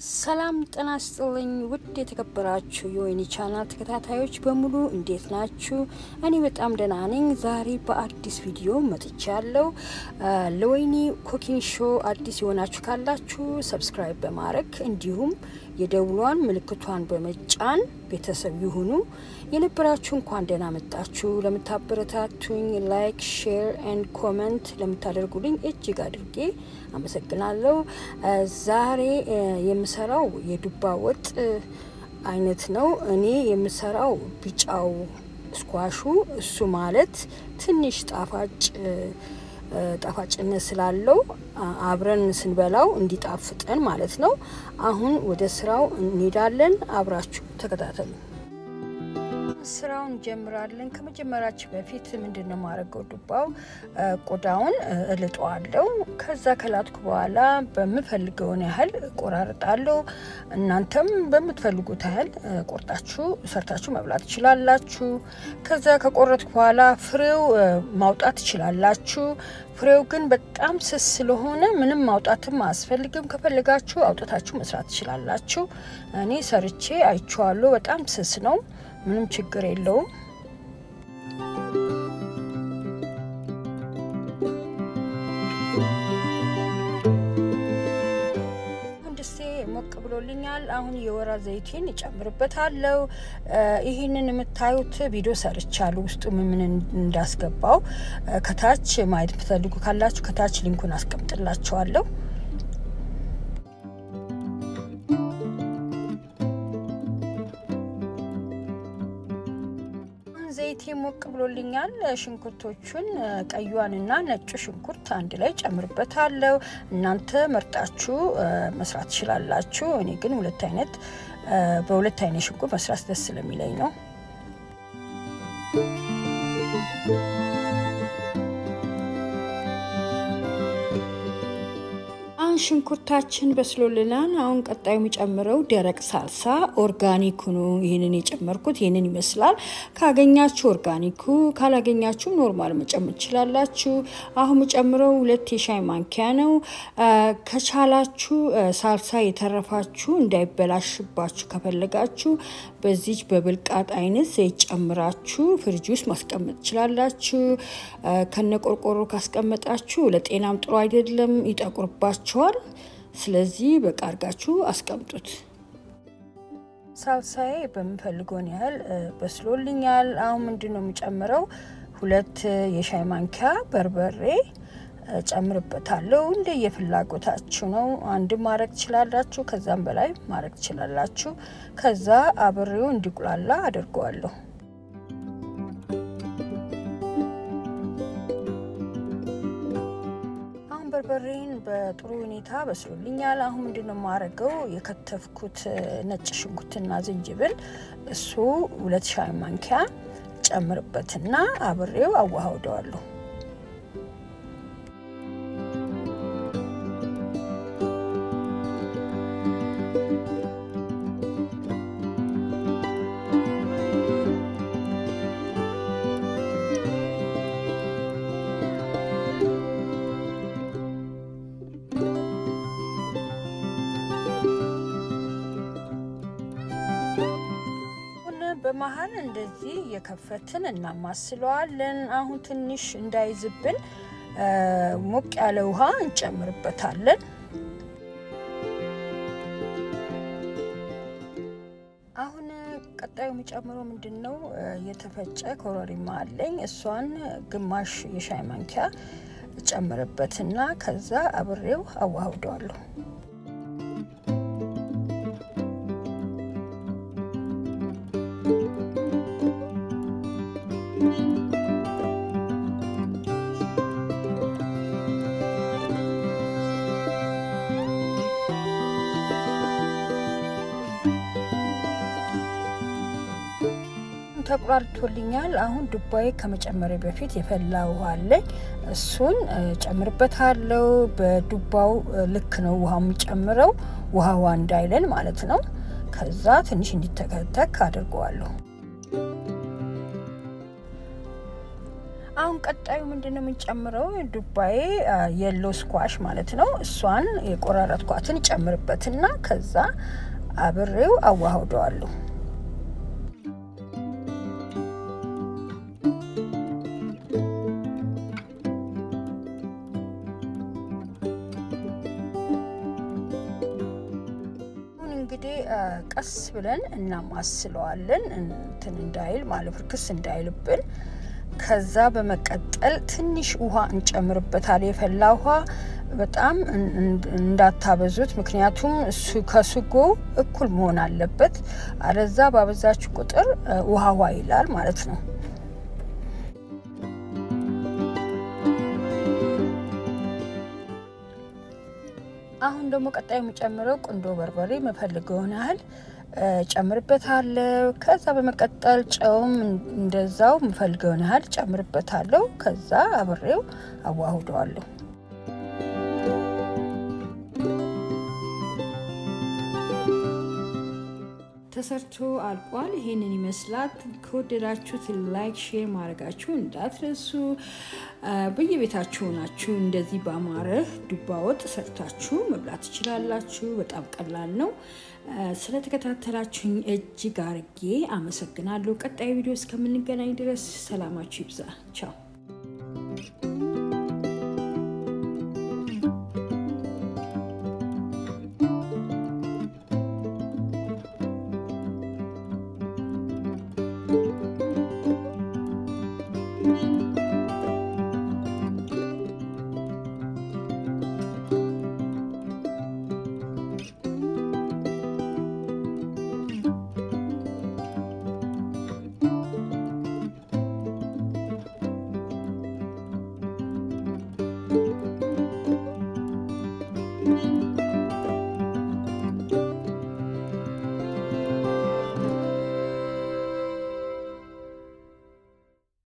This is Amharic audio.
ሰላም ጤና ይስጥልኝ ውድ የተከበራችሁ የወይኒ ቻናል ተከታታዮች በሙሉ እንዴት ናችሁ? እኔ በጣም ደህና ነኝ። ዛሬ በአዲስ ቪዲዮ መጥቻለሁ። ለወይኒ cooking show አዲስ የሆናችሁ ካላችሁ subscribe በማድረግ እንዲሁም የደውሏን ምልክቷን በመጫን ቤተሰብ ይሁኑ። የነበራችሁ እንኳን ደህና መጣችሁ። ለምታበረታቱኝ like፣ share and comment ለምታደርጉልኝ እጅግ አድርጌ አመሰግናለሁ። ዛሬ የምሰራው የዱባ ወጥ አይነት ነው። እኔ የምሰራው ቢጫው ስኳሹ እሱ ማለት ትንሽ ጣፋጭ ጣፋጭነት ስላለው አብረን ስንበላው እንዲጣፍጠን ማለት ነው። አሁን ወደ ስራው እንሄዳለን። አብራችሁ ተከታተሉ። ስራውን እንጀምራለን። ከመጀመራችን በፊት ምንድን ነው የማደርገው? ዱባው ቆዳውን እልጠዋለሁ። ከዛ ከላጥኩ በኋላ በምፈልገውን ያህል ቆራርጣለሁ። እናንተም በምትፈልጉት ያህል ቆርጣችሁ ሰርታችሁ መብላት ትችላላችሁ። ከዛ ከቆረጥኩ በኋላ ፍሬው ማውጣት ትችላላችሁ። ፍሬው ግን በጣም ስስ ስለሆነ ምንም ማውጣትም አያስፈልግም። ከፈለጋችሁ አውጥታችሁ መስራት ትችላላችሁ። እኔ ሰርቼ አይቼዋለሁ። በጣም ስስ ነው። ምንም ችግር የለውም። ሞቅ ብሎልኛል። አሁን የወይራ ዘይቴን እጨምርበታለሁ። ይህንን የምታዩት ቪዲዮ ሰርቻለሁ። ውስጡ ምን እንዳስገባው ከታች ማየት የምትፈልጉ ካላችሁ ከታች link ኡን አስቀምጥላችኋለሁ። ዘይቴ ሞቅ ብሎልኛል። ሽንኩርቶቹን ቀዩዋንና ነጩ ሽንኩርት አንድ ላይ እጨምርበታለሁ። እናንተ መርጣችሁ መስራት ትችላላችሁ። እኔ ግን ሁለት አይነት በሁለት አይነት ሽንኩርት መስራት ደስ ስለሚለኝ ነው። ሽንኩርታችን በስሎልናል። አሁን ቀጣዩ የሚጨምረው ደረቅ ሳልሳ organic ኡ ነው። ይህንን የጨመርኩት ይህንን ይመስላል። ካገኛችሁ organic ኡ፣ ካላገኛችሁ normal መጨመር ትችላላችሁ። አሁን የምጨምረው ሁለት የሻይ ማንኪያ ነው። ከቻላችሁ ሳልሳ የተረፋችሁ እንዳይበላሽባችሁ ከፈለጋችሁ በዚች በብልቃጥ አይነት ዘይት ጨምራችሁ ፍሪጅ ውስጥ ማስቀመጥ ትችላላችሁ። ከነ ቆርቆሮ ካስቀመጣችሁ ለጤናም ጥሩ አይደለም፣ ይጠቁርባችኋል። ስለዚህ በቃ አድርጋችሁ አስቀምጡት። ሳልሳዬ በምፈልገውን ያህል በስሎልኛል። አሁን ምንድን ነው የሚጨምረው? ሁለት የሻይ ማንኪያ በርበሬ ጨምርበታለሁ። እንደ የፍላጎታችሁ ነው። አንድ ማድረግ ትችላላችሁ፣ ከዛም በላይ ማድረግ ትችላላችሁ። ከዛ አብሬው እንዲቁላላ አድርገዋለሁ። በርበሬን በጥሩ ሁኔታ በስሎልኛል። አሁን ምንድነው የማደርገው? የከተፍኩት ነጭ ሽንኩርትና ዝንጅብል እሱ ሁለት ሻይ ማንኪያ ጨምርበትና አብሬው አዋህደዋለሁ። በመሀል እንደዚህ እየከፈትን እናማስለዋለን። አሁን ትንሽ እንዳይዝብን ሞቅ ያለ ውሃ እንጨምርበታለን። አሁን ቀጣዩ የሚጨምረው ምንድን ነው? የተፈጨ ኮረሪማ አለኝ። እሷን ግማሽ የሻይ ማንኪያ ጨምርበትና ከዛ አብሬው አዋህደዋለሁ። ተቁላልቶልኛል። አሁን ዱባዬ ከመጨመሪያ በፊት የፈላ ውሃ አለኝ። እሱን ጨምርበታለሁ። በዱባው ልክ ነው ውሃ የሚጨምረው ውሃዋ እንዳይለን ማለት ነው። ከዛ ትንሽ እንዲተከተክ አድርገዋለሁ። አሁን ቀጣዩ ምንድን ነው የምንጨምረው? ዱባዬ የሎ ስኳሽ ማለት ነው። እሷን የቆራረጥኳትን ጨምርበትና ከዛ አብሬው አዋህደዋለሁ። ቀስ ብለን እናማስለዋለን እንትን እንዳይል ማለት ፍርክስ እንዳይልብን። ከዛ በመቀጠል ትንሽ ውሃ እንጨምርበታል። የፈላ ውሃ በጣም እንዳታበዙት፣ ምክንያቱም እሱ ከስጎ እኩል መሆን አለበት። አለዛ ባበዛችሁ ቁጥር ውሃ ውሃ ይላል ማለት ነው። አሁን ደግሞ ቀጣይ የምጨምረው ቁንዶ በርበሬ መፈልገውን ያህል ጨምርበታለሁ። ከዛ በመቀጠል ጨውም እንደዛው የምፈልገውን ያህል ጨምርበታለሁ። ከዛ አብሬው አዋህደዋለሁ። ተሰርቶ አልቋል። ይሄንን ይመስላል። ከወደዳችሁት like፣ share ማድረጋችሁ እንዳትረሱ። በየቤታችሁ ናችሁ እንደዚህ በአማረ ዱባ ወጥ ሰርታችሁ መብላት ትችላላችሁ። በጣም ቀላል ነው። ስለተከታተላችሁኝ እጅግ አርጌ አመሰግናለሁ። ቀጣይ ቪዲዮ እስከምንገናኝ ድረስ ሰላማችሁ ይብዛ። ቻው